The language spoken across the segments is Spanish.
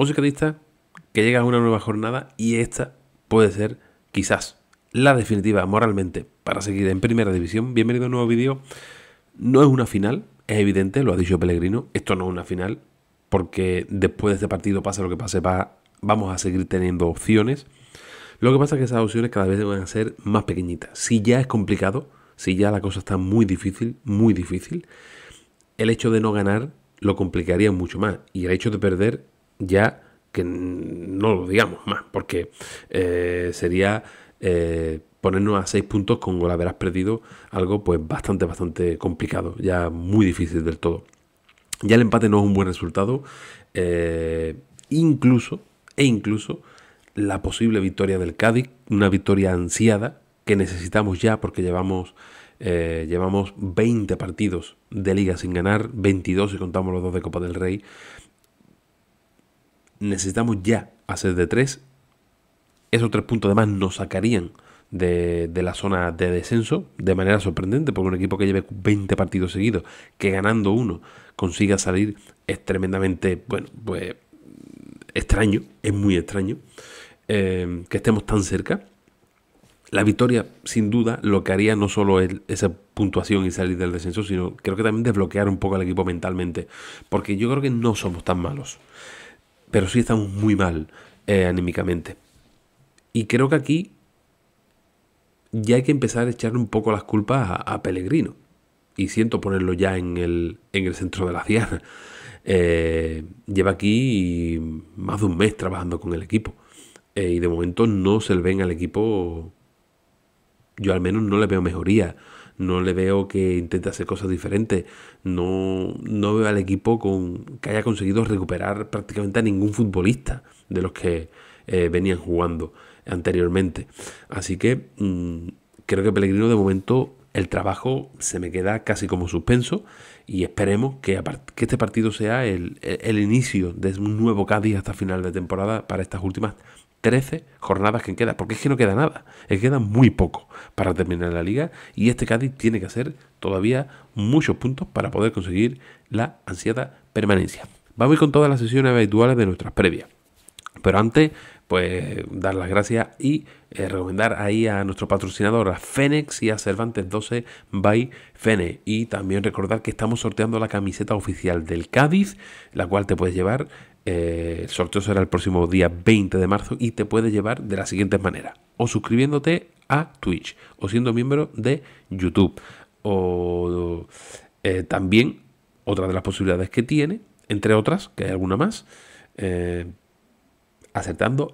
Once Cadista que llega a una nueva jornada y esta puede ser quizás la definitiva moralmente para seguir en primera división. Bienvenido a un nuevo vídeo. No es una final, es evidente, lo ha dicho Pellegrino, esto no es una final, porque después de este partido, pase lo que pase, vamos a seguir teniendo opciones. Lo que pasa es que esas opciones cada vez van a ser más pequeñitas. Si ya es complicado, si ya la cosa está muy difícil, muy difícil, el hecho de no ganar lo complicaría mucho más. Y el hecho de perder ya que no lo digamos más, porque eh, sería eh, ponernos a seis puntos con gol haberás perdido algo pues bastante, bastante complicado, ya muy difícil del todo. Ya el empate no es un buen resultado, eh, incluso, e incluso la posible victoria del Cádiz, una victoria ansiada que necesitamos ya porque llevamos, llevamos 20 partidos de liga sin ganar, 22 si contamos los dos de Copa del Rey, necesitamos ya hacer de tres. Esos tres puntos además nos sacarían de, la zona de descenso de manera sorprendente, porque un equipo que lleve 20 partidos seguidos, que ganando uno consiga salir, es tremendamente, bueno, pues extraño, es muy extraño eh, que estemos tan cerca. La victoria, sin duda, lo que haría no solo es esa puntuación y salir del descenso, sino creo que también desbloquear un poco al equipo mentalmente, porque yo creo que no somos tan malos pero sí estamos muy mal eh, anímicamente. Y creo que aquí ya hay que empezar a echarle un poco las culpas a, Pellegrino. Y siento ponerlo ya en el, en el centro de la diana. Eh, lleva aquí más de un mes trabajando con el equipo. Eh, y de momento no se le ven al equipo. Yo al menos no le veo mejoría no le veo que intente hacer cosas diferentes, no, no veo al equipo con, que haya conseguido recuperar prácticamente a ningún futbolista de los que eh, venían jugando anteriormente. Así que mm, creo que Pellegrino de momento el trabajo se me queda casi como suspenso y esperemos que, que este partido sea el, el, inicio de un nuevo Cádiz hasta final de temporada para estas últimas 13 jornadas que quedan, porque es que no queda nada, es que queda muy poco para terminar la liga y este Cádiz tiene que hacer todavía muchos puntos para poder conseguir la ansiada permanencia. Vamos a ir con todas las sesiones habituales de nuestras previas. Pero antes, pues dar las gracias y eh, recomendar ahí a nuestro patrocinador, a Fenex y a Cervantes 12 by Fene. Y también recordar que estamos sorteando la camiseta oficial del Cádiz, la cual te puedes llevar eh, el sorteo será el próximo día 20 de marzo y te puede llevar de la siguiente manera. O suscribiéndote a Twitch, o siendo miembro de YouTube. O eh, también otra de las posibilidades que tiene, entre otras, que hay alguna más, eh,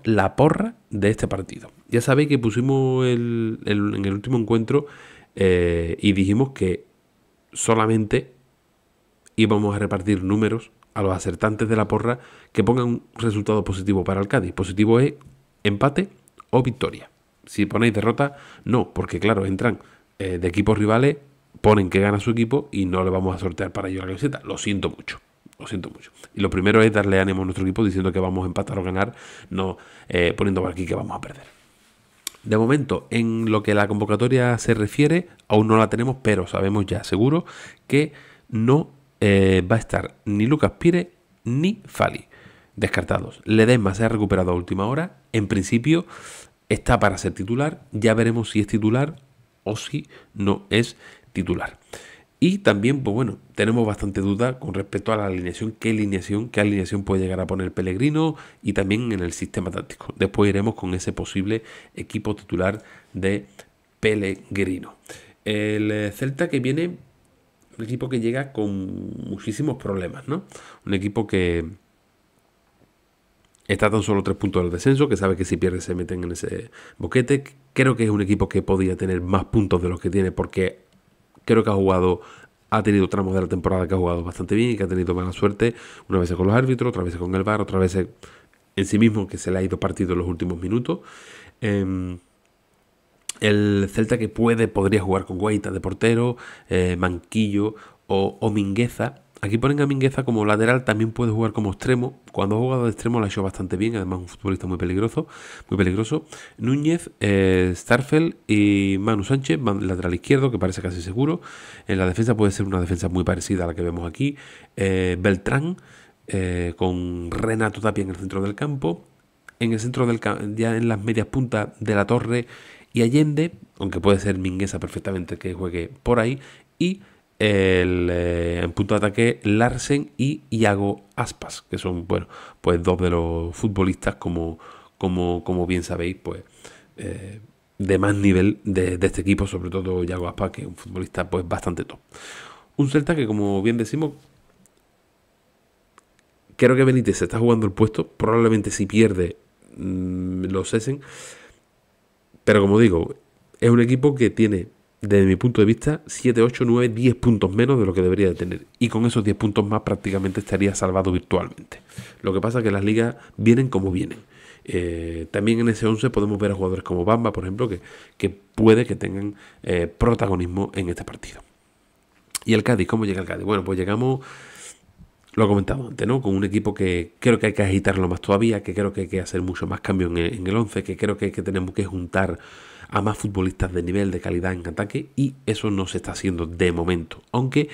la porra de este partido. Ya sabéis que pusimos en el último encuentro y dijimos que solamente íbamos a repartir números a los acertantes de la porra que pongan un resultado positivo para el Cádiz. Positivo es empate o victoria. Si ponéis derrota, no, porque claro, entran eh, de equipos rivales, ponen que gana su equipo y no le vamos a sortear para ello la camiseta. Lo siento mucho. Lo siento mucho. Y lo primero es darle ánimo a nuestro equipo diciendo que vamos a empatar o ganar, no eh, poniendo por aquí que vamos a perder. De momento, en lo que la convocatoria se refiere, aún no la tenemos, pero sabemos ya seguro que no eh, va a estar ni Lucas Pire ni Fali. Descartados. Ledesma se ha recuperado a última hora. En principio está para ser titular. Ya veremos si es titular o si no es titular. Y también, pues bueno, tenemos bastante duda con respecto a la alineación, qué alineación, qué alineación puede llegar a poner Pellegrino y también en el sistema táctico. Después iremos con ese posible equipo titular de Pellegrino. El eh, Celta que viene un equipo que llega con muchísimos problemas, ¿no? Un equipo que está tan solo tres puntos del descenso, que sabe que si pierde se meten en ese boquete. Creo que es un equipo que podría tener más puntos de los que tiene porque creo que ha jugado, ha tenido tramos de la temporada que ha jugado bastante bien y que ha tenido mala suerte, una vez con los árbitros, otra vez con el VAR, otra vez en sí mismo que se le ha ido partido en los últimos minutos. Em, el Celta que puede, podría jugar con Guaita de portero, eh, Manquillo o, Mingueza. Aquí ponen a Mingueza como lateral, también puede jugar como extremo. Cuando ha jugado de extremo lo ha hecho bastante bien, además un futbolista muy peligroso. Muy peligroso. Núñez, eh, y Manu Sánchez, lateral izquierdo, que parece casi seguro. En la defensa puede ser una defensa muy parecida a la que vemos aquí. Eh, Beltrán, eh, con Renato Tapia en el centro del campo, en el centro del ya en las medias puntas de la torre y Allende, aunque puede ser Mingueza perfectamente que juegue por ahí, y el, eh, en punto de ataque Larsen y Iago Aspas, que son, bueno, pues dos de los futbolistas, como, como, como bien sabéis, pues eh, de más nivel de, este equipo, sobre todo Iago Aspas, que es un futbolista pues bastante top. Un Celta que, como bien decimos, creo que Benítez se está jugando el puesto, probablemente si pierde mmm, lo pero como digo, es un equipo que tiene desde mi punto de vista, 7, 8, 9, 10 puntos menos de lo que debería de tener. Y con esos 10 puntos más prácticamente estaría salvado virtualmente. Lo que pasa es que las ligas vienen como vienen. Eh, también en ese 11 podemos ver a jugadores como Bamba, por ejemplo, que, que puede que tengan eh, protagonismo en este partido. ¿Y el Cádiz? ¿Cómo llega el Cádiz? Bueno, pues llegamos, lo he comentado antes, ¿no? Con un equipo que creo que hay que agitarlo más todavía, que creo que hay que hacer mucho más cambio en el, en el 11, que creo que, que tenemos que juntar a más futbolistas de nivel, de calidad en ataque y eso no se está haciendo de momento. Aunque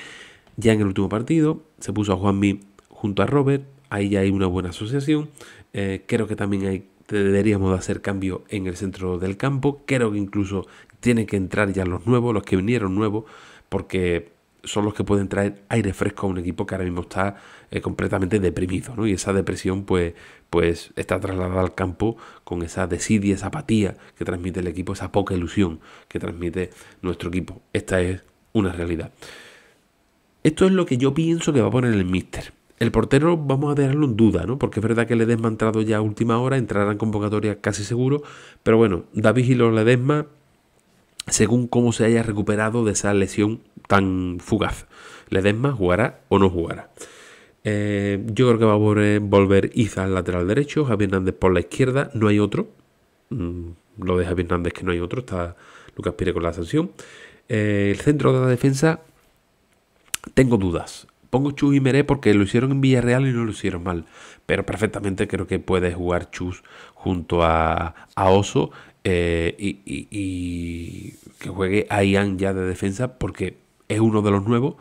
ya en el último partido se puso a Juanmi junto a Robert, ahí ya hay una buena asociación. Eh, creo que también hay, deberíamos de hacer cambio en el centro del campo. Creo que incluso tienen que entrar ya los nuevos, los que vinieron nuevos, porque son los que pueden traer aire fresco a un equipo que ahora mismo está eh, completamente deprimido, ¿no? Y esa depresión, pues, pues está trasladada al campo con esa desidia, esa apatía que transmite el equipo, esa poca ilusión que transmite nuestro equipo. Esta es una realidad. Esto es lo que yo pienso que va a poner el Mister. El portero vamos a dejarlo en duda, ¿no? Porque es verdad que Ledesma ha entrado ya a última hora, entrará en convocatoria casi seguro, pero bueno, David Gilo Ledesma, según cómo se haya recuperado de esa lesión tan fugaz. Ledesma jugará o no jugará. Eh, yo creo que va a volver, Iza al lateral derecho, Javier Hernández por la izquierda, no hay otro. Mm, lo de Javier Hernández que no hay otro, está Lucas Pire con la sanción. Eh, el centro de la defensa, tengo dudas. Pongo Chus y Meré porque lo hicieron en Villarreal y no lo hicieron mal. Pero perfectamente creo que puede jugar Chus junto a, Oso eh, y, y, que juegue a Ian ya de defensa porque es uno de los nuevos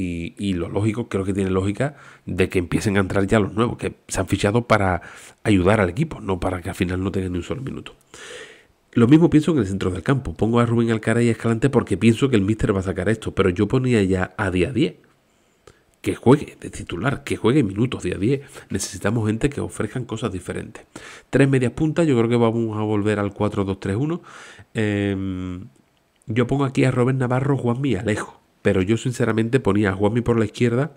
y, lo lógico, creo que tiene lógica, de que empiecen a entrar ya los nuevos, que se han fichado para ayudar al equipo, no para que al final no tengan ni un solo minuto. Lo mismo pienso en el centro del campo. Pongo a Rubén Alcara y Escalante porque pienso que el míster va a sacar esto, pero yo ponía ya a día 10. Que juegue de titular, que juegue minutos día 10. Necesitamos gente que ofrezcan cosas diferentes. Tres medias puntas, yo creo que vamos a volver al 4-2-3-1. Em, yo pongo aquí a Robert Navarro, Juan y Alejo pero yo sinceramente ponía a Juanmi por la izquierda,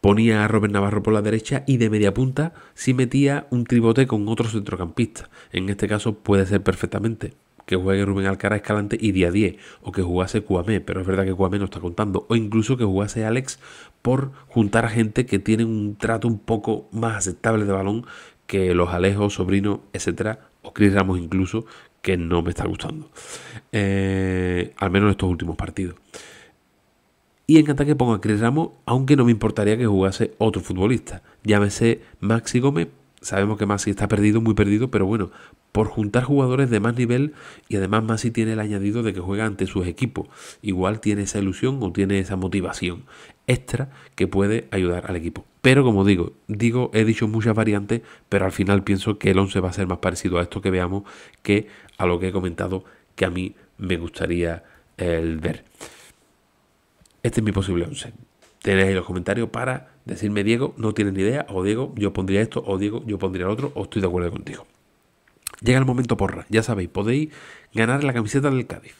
ponía a Robert Navarro por la derecha y de media punta si metía un tribote con otro centrocampista. En este caso puede ser perfectamente que juegue Rubén Alcaraz Escalante y día 10, o que jugase Cuamé, pero es verdad que Cuamé no está contando, o incluso que jugase Alex por juntar a gente que tiene un trato un poco más aceptable de balón que los Alejos, Sobrino, etcétera, o Chris Ramos incluso, que no me está gustando. Eh, al menos en estos últimos partidos. Y en ataque pongo a Chris Ramos, aunque no me importaría que jugase otro futbolista. Llámese Maxi Gómez. Sabemos que Maxi está perdido, muy perdido, pero bueno, por juntar jugadores de más nivel y además Maxi tiene el añadido de que juega ante sus equipos. Igual tiene esa ilusión o tiene esa motivación extra que puede ayudar al equipo. Pero como digo, digo, he dicho muchas variantes, pero al final pienso que el 11 va a ser más parecido a esto que veamos que a lo que he comentado que a mí me gustaría el ver. Este es mi posible 11. Tenéis ahí los comentarios para decirme, Diego, no tienes ni idea, o Diego, yo pondría esto, o Diego, yo pondría el otro, o estoy de acuerdo contigo. Llega el momento porra, ya sabéis, podéis ganar la camiseta del Cádiz.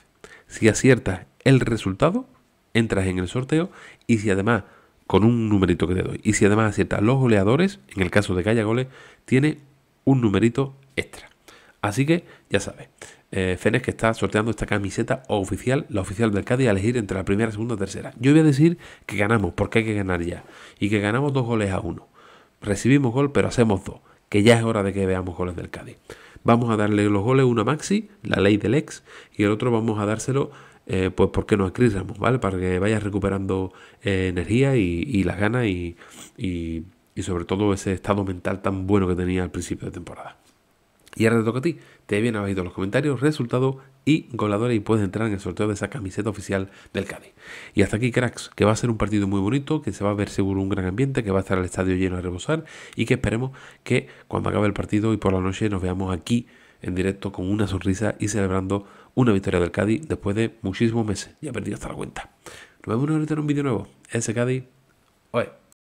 Si aciertas el resultado, entras en el sorteo y si además, con un numerito que te doy, y si además aciertas los goleadores, en el caso de que haya goles, tiene un numerito extra. Así que ya sabes, eh, Fenes que está sorteando esta camiseta oficial, la oficial del Cádiz, a elegir entre la primera, segunda o tercera. Yo voy a decir que ganamos, porque hay que ganar ya. Y que ganamos dos goles a uno. Recibimos gol, pero hacemos dos. Que ya es hora de que veamos goles del Cádiz. Vamos a darle los goles uno Maxi, la ley del ex, y el otro vamos a dárselo, eh, pues, ¿por qué no a Chris Ramos, ¿vale? Para que vaya recuperando eh, energía y, las ganas y sobre todo ese estado mental tan bueno que tenía al principio de temporada. Y ahora te toca a ti. Te vienen abajo los comentarios, resultado y goleadores y puedes entrar en el sorteo de esa camiseta oficial del Cádiz. Y hasta aquí, cracks, que va a ser un partido muy bonito, que se va a ver seguro un gran ambiente, que va a estar el estadio lleno a rebosar y que esperemos que cuando acabe el partido y por la noche nos veamos aquí en directo con una sonrisa y celebrando una victoria del Cádiz después de muchísimos meses. Ya he perdido hasta la cuenta. Nos vemos ahorita en un vídeo nuevo. Ese Cádiz. Oye.